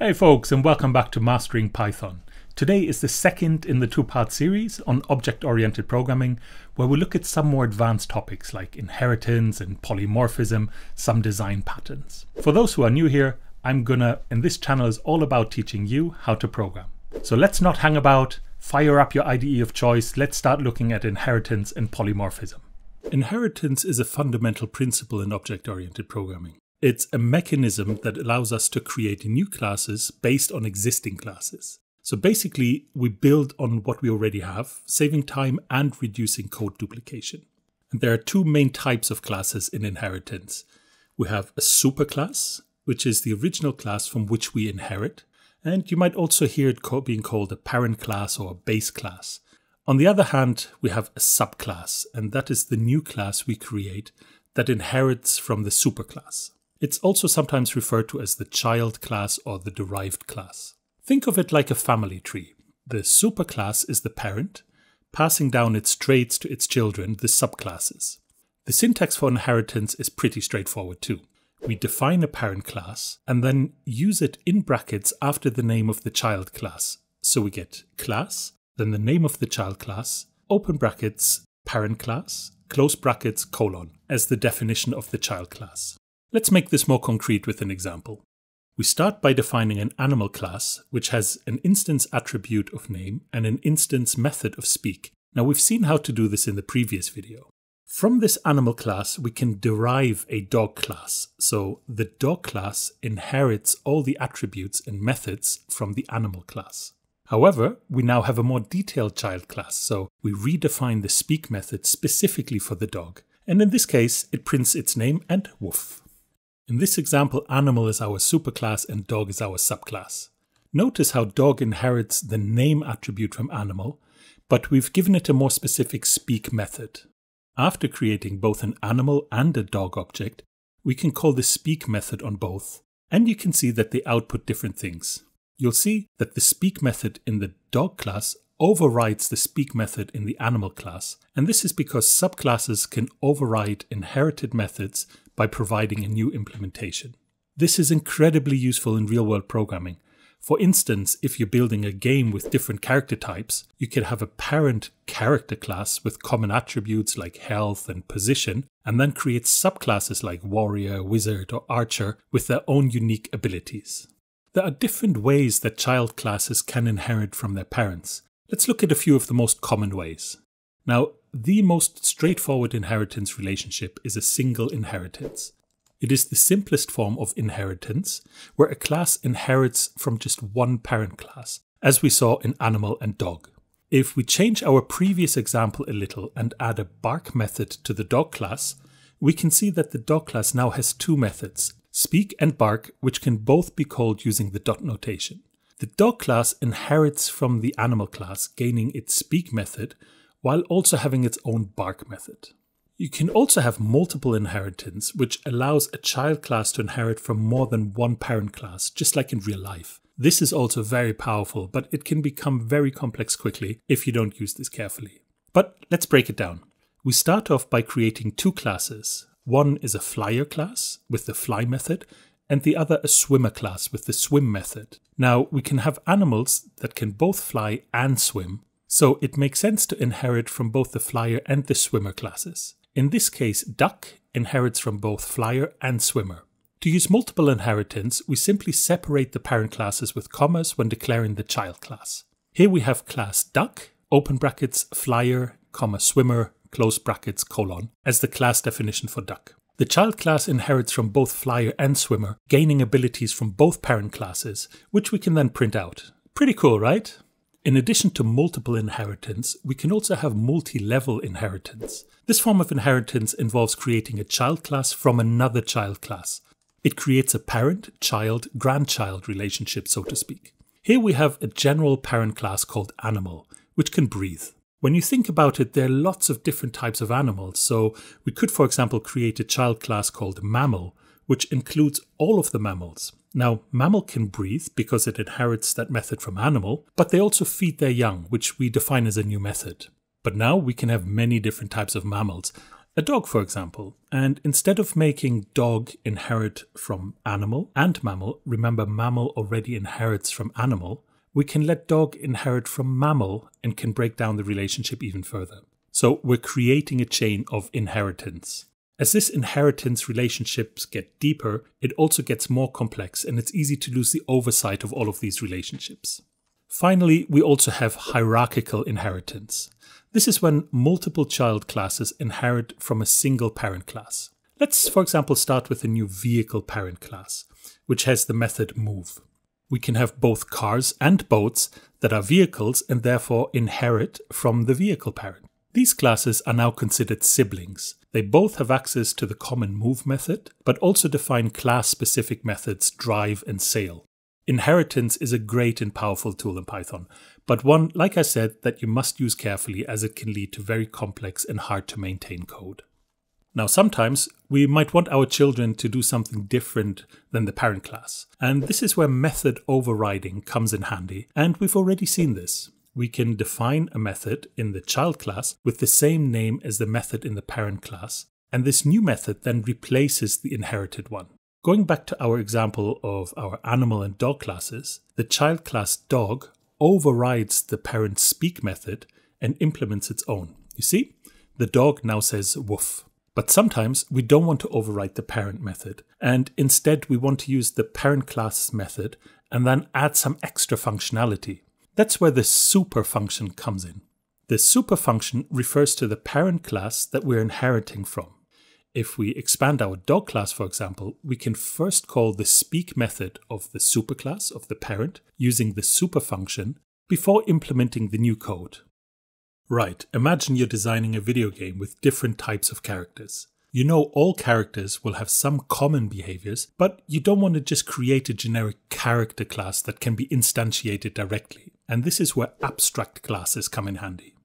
Hey folks and welcome back to Mastering Python. Today is the second in the two-part series on object-oriented programming where we look at some more advanced topics like inheritance and polymorphism, some design patterns. For those who are new here, I'm Gunnar, and this channel is all about teaching you how to program. So let's not hang about, fire up your IDE of choice, let's start looking at inheritance and polymorphism. Inheritance is a fundamental principle in object-oriented programming. It's a mechanism that allows us to create new classes based on existing classes. So basically, we build on what we already have, saving time and reducing code duplication. And there are two main types of classes in inheritance. We have a superclass, which is the original class from which we inherit, and you might also hear it being called a parent class or a base class. On the other hand, we have a subclass, and that is the new class we create that inherits from the superclass. It's also sometimes referred to as the child class or the derived class. Think of it like a family tree. The superclass is the parent, passing down its traits to its children, the subclasses. The syntax for inheritance is pretty straightforward too. We define a parent class and then use it in brackets after the name of the child class. So we get class, then the name of the child class, open brackets, parent class, close brackets, colon, as the definition of the child class. Let's make this more concrete with an example. We start by defining an animal class, which has an instance attribute of name and an instance method of speak. Now we've seen how to do this in the previous video. From this animal class, we can derive a dog class. So the dog class inherits all the attributes and methods from the animal class. However, we now have a more detailed child class, so we redefine the speak method specifically for the dog. And in this case, it prints its name and woof. In this example, animal is our superclass and dog is our subclass. Notice how dog inherits the name attribute from animal, but we've given it a more specific speak method. After creating both an animal and a dog object, we can call the speak method on both, and you can see that they output different things. You'll see that the speak method in the dog class overrides the speak method in the animal class, and this is because subclasses can override inherited methods by providing a new implementation. This is incredibly useful in real world programming. For instance, if you're building a game with different character types, you could have a parent character class with common attributes like health and position, and then create subclasses like warrior, wizard, or archer with their own unique abilities. There are different ways that child classes can inherit from their parents. Let's look at a few of the most common ways. Now, the most straightforward inheritance relationship is a single inheritance. It is the simplest form of inheritance, where a class inherits from just one parent class, as we saw in animal and dog. If we change our previous example a little and add a bark method to the dog class, we can see that the dog class now has two methods, speak and bark, which can both be called using the dot notation. The dog class inherits from the animal class, gaining its speak method, while also having its own bark method. You can also have multiple inheritance, which allows a child class to inherit from more than one parent class, just like in real life. This is also very powerful, but it can become very complex quickly if you don't use this carefully. But let's break it down. We start off by creating two classes. One is a flyer class with the fly method, and the other a swimmer class with the swim method. Now, we can have animals that can both fly and swim, so it makes sense to inherit from both the flyer and the swimmer classes. In this case, duck inherits from both flyer and swimmer. To use multiple inheritance, we simply separate the parent classes with commas when declaring the child class. Here we have class duck, open brackets, flyer, comma, swimmer, close brackets, colon, as the class definition for duck. The child class inherits from both flyer and swimmer, gaining abilities from both parent classes, which we can then print out. Pretty cool, right? In addition to multiple inheritance, we can also have multi-level inheritance. This form of inheritance involves creating a child class from another child class. It creates a parent-child-grandchild relationship, so to speak. Here we have a general parent class called animal, which can breathe. When you think about it, there are lots of different types of animals, so we could, for example, create a child class called mammal, which includes all of the mammals. Now, mammal can breathe because it inherits that method from animal, but they also feed their young, which we define as a new method. But now we can have many different types of mammals. A dog, for example, and instead of making dog inherit from animal and mammal, remember mammal already inherits from animal, we can let dog inherit from mammal and can break down the relationship even further. So we're creating a chain of inheritance. As this inheritance relationships get deeper, it also gets more complex and it's easy to lose the oversight of all of these relationships. Finally, we also have hierarchical inheritance. This is when multiple child classes inherit from a single parent class. Let's, for example, start with a new vehicle parent class, which has the method move. We can have both cars and boats that are vehicles and therefore inherit from the vehicle parent. These classes are now considered siblings. They both have access to the common move method, but also define class specific methods drive and sail. Inheritance is a great and powerful tool in Python, but one, like I said, that you must use carefully as it can lead to very complex and hard to maintain code. Now, sometimes we might want our children to do something different than the parent class, and this is where method overriding comes in handy, and we've already seen this we can define a method in the child class with the same name as the method in the parent class, and this new method then replaces the inherited one. Going back to our example of our animal and dog classes, the child class dog overrides the parent speak method and implements its own. You see, the dog now says woof. But sometimes we don't want to override the parent method, and instead we want to use the parent class method and then add some extra functionality. That's where the super function comes in. The super function refers to the parent class that we're inheriting from. If we expand our dog class, for example, we can first call the speak method of the superclass of the parent using the super function before implementing the new code. Right, imagine you're designing a video game with different types of characters. You know all characters will have some common behaviors, but you don't want to just create a generic character class that can be instantiated directly. And this is where abstract classes come in handy.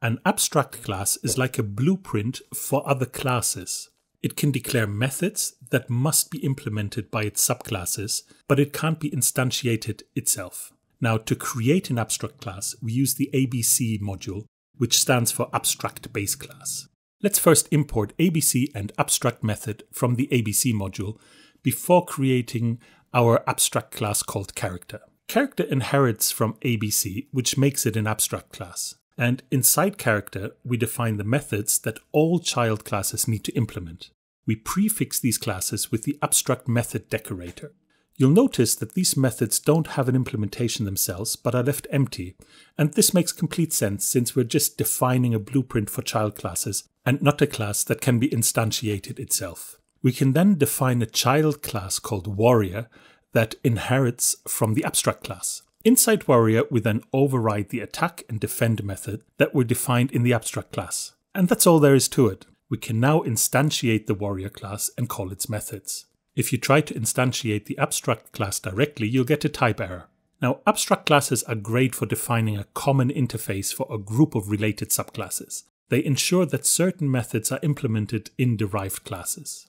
An abstract class is like a blueprint for other classes. It can declare methods that must be implemented by its subclasses, but it can't be instantiated itself. Now, to create an abstract class, we use the ABC module, which stands for Abstract Base Class. Let's first import ABC and abstract method from the ABC module before creating our abstract class called character. Character inherits from ABC, which makes it an abstract class. And inside character, we define the methods that all child classes need to implement. We prefix these classes with the abstract method decorator. You'll notice that these methods don't have an implementation themselves, but are left empty. And this makes complete sense since we're just defining a blueprint for child classes and not a class that can be instantiated itself. We can then define a child class called warrior that inherits from the abstract class. Inside warrior, we then override the attack and defend method that were defined in the abstract class. And that's all there is to it. We can now instantiate the warrior class and call its methods. If you try to instantiate the abstract class directly, you'll get a type error. Now, abstract classes are great for defining a common interface for a group of related subclasses. They ensure that certain methods are implemented in derived classes.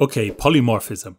Okay, polymorphism.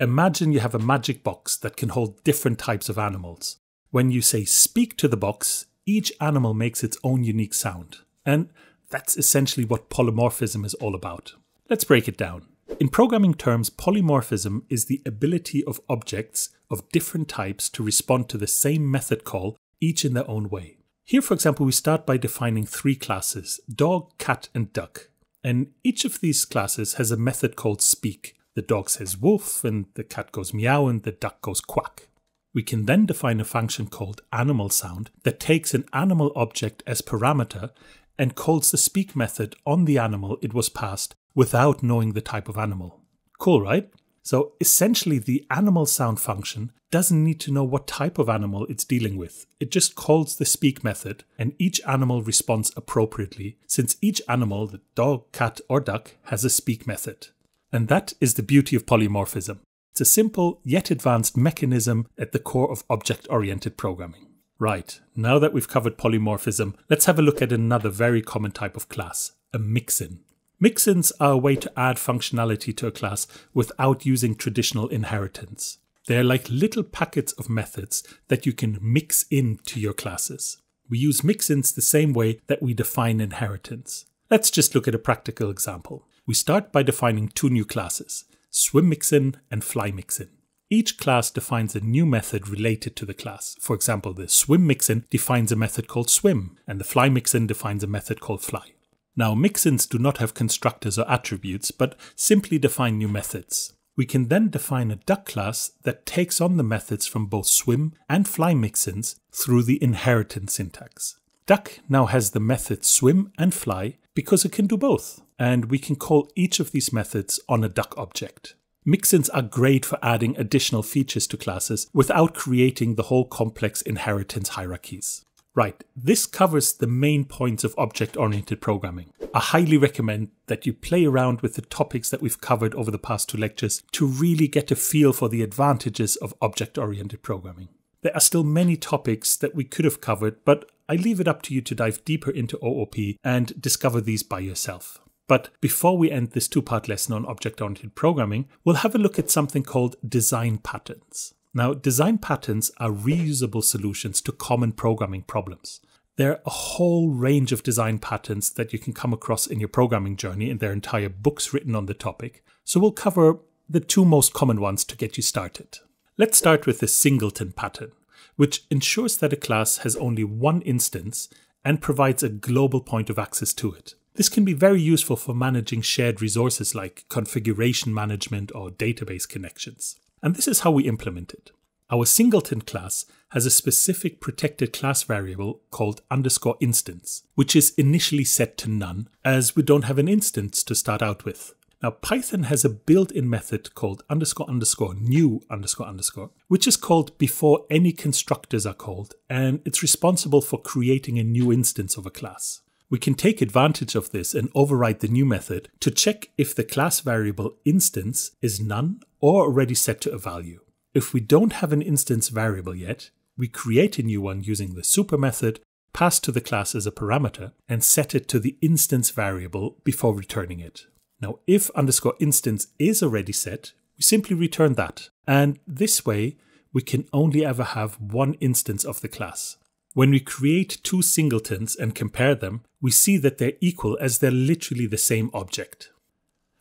Imagine you have a magic box that can hold different types of animals. When you say speak to the box, each animal makes its own unique sound. And that's essentially what polymorphism is all about. Let's break it down. In programming terms, polymorphism is the ability of objects of different types to respond to the same method call, each in their own way. Here, for example, we start by defining three classes dog, cat, and duck. And each of these classes has a method called speak. The dog says woof, and the cat goes meow, and the duck goes quack. We can then define a function called animal sound that takes an animal object as parameter and calls the speak method on the animal it was passed without knowing the type of animal. Cool, right? So essentially, the animal sound function doesn't need to know what type of animal it's dealing with. It just calls the speak method, and each animal responds appropriately, since each animal, the dog, cat, or duck, has a speak method. And that is the beauty of polymorphism. It's a simple yet advanced mechanism at the core of object oriented programming. Right, now that we've covered polymorphism, let's have a look at another very common type of class, a mixin. Mixins are a way to add functionality to a class without using traditional inheritance. They're like little packets of methods that you can mix into your classes. We use mixins the same way that we define inheritance. Let's just look at a practical example. We start by defining two new classes, SwimMixin and FlyMixin. Each class defines a new method related to the class. For example, the SwimMixin defines a method called swim, and the FlyMixin defines a method called fly. Now, mixins do not have constructors or attributes, but simply define new methods. We can then define a duck class that takes on the methods from both swim and fly mixins through the inheritance syntax. Duck now has the methods swim and fly because it can do both, and we can call each of these methods on a duck object. Mixins are great for adding additional features to classes without creating the whole complex inheritance hierarchies. Right, this covers the main points of object oriented programming. I highly recommend that you play around with the topics that we've covered over the past two lectures to really get a feel for the advantages of object oriented programming. There are still many topics that we could have covered, but I leave it up to you to dive deeper into OOP and discover these by yourself. But before we end this two part lesson on object oriented programming, we'll have a look at something called design patterns. Now, design patterns are reusable solutions to common programming problems. There are a whole range of design patterns that you can come across in your programming journey, and there are entire books written on the topic. So we'll cover the two most common ones to get you started. Let's start with the singleton pattern, which ensures that a class has only one instance and provides a global point of access to it. This can be very useful for managing shared resources like configuration management or database connections. And this is how we implement it. Our singleton class has a specific protected class variable called underscore instance, which is initially set to none, as we don't have an instance to start out with. Now, Python has a built in method called underscore underscore new underscore underscore, which is called before any constructors are called, and it's responsible for creating a new instance of a class. We can take advantage of this and override the new method to check if the class variable instance is none or already set to a value. If we don't have an instance variable yet, we create a new one using the super method, pass to the class as a parameter, and set it to the instance variable before returning it. Now, if underscore instance is already set, we simply return that. And this way, we can only ever have one instance of the class. When we create two singletons and compare them, we see that they're equal as they're literally the same object.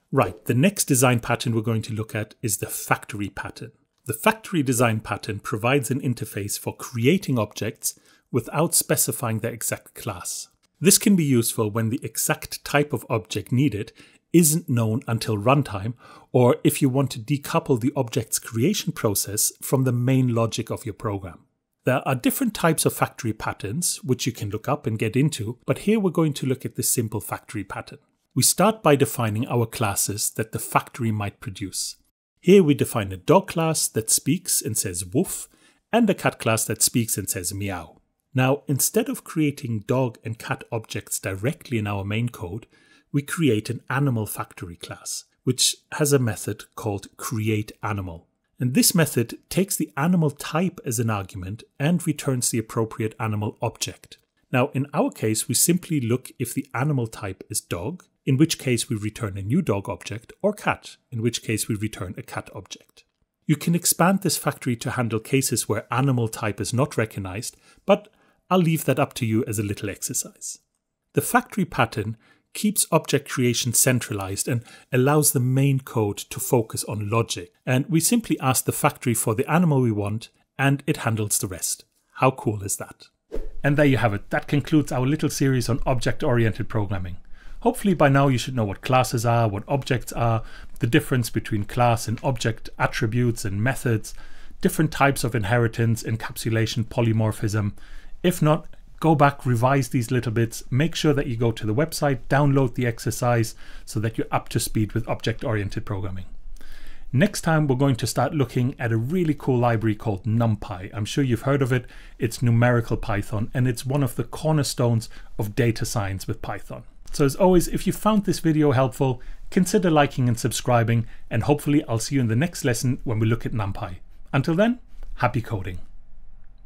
Right, the next design pattern we're going to look at is the factory pattern. The factory design pattern provides an interface for creating objects without specifying their exact class. This can be useful when the exact type of object needed isn't known until runtime, or if you want to decouple the object's creation process from the main logic of your program. There are different types of factory patterns, which you can look up and get into, but here we're going to look at the simple factory pattern. We start by defining our classes that the factory might produce. Here we define a dog class that speaks and says woof, and a cat class that speaks and says meow. Now, instead of creating dog and cat objects directly in our main code, we create an animal factory class, which has a method called createAnimal. And this method takes the animal type as an argument and returns the appropriate animal object. Now, in our case, we simply look if the animal type is dog, in which case we return a new dog object, or cat, in which case we return a cat object. You can expand this factory to handle cases where animal type is not recognized, but I'll leave that up to you as a little exercise. The factory pattern keeps object creation centralized and allows the main code to focus on logic. And we simply ask the factory for the animal we want and it handles the rest. How cool is that? And there you have it. That concludes our little series on object oriented programming. Hopefully by now you should know what classes are, what objects are, the difference between class and object attributes and methods, different types of inheritance, encapsulation, polymorphism. If not, go back, revise these little bits, make sure that you go to the website, download the exercise so that you're up to speed with object oriented programming. Next time, we're going to start looking at a really cool library called NumPy. I'm sure you've heard of it. It's numerical Python, and it's one of the cornerstones of data science with Python. So as always, if you found this video helpful, consider liking and subscribing, and hopefully I'll see you in the next lesson when we look at NumPy. Until then, happy coding.